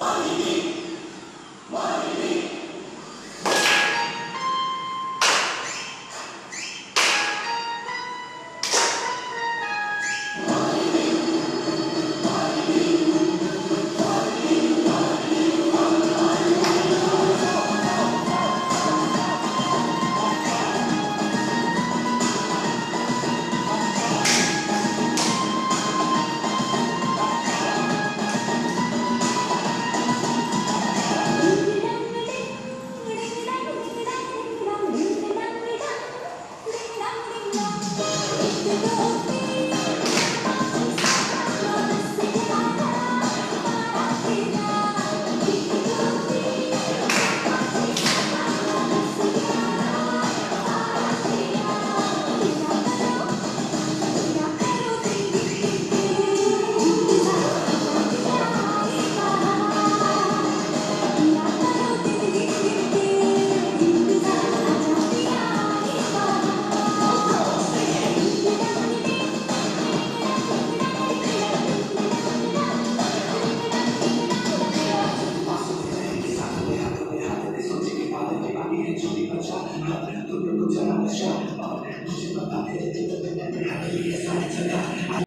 Amém. love. padre che mi ha già rifacciato, ha detto che non ce la lasciare, padre, non ci fa parte di tutto, perché mi ha già rifacciato.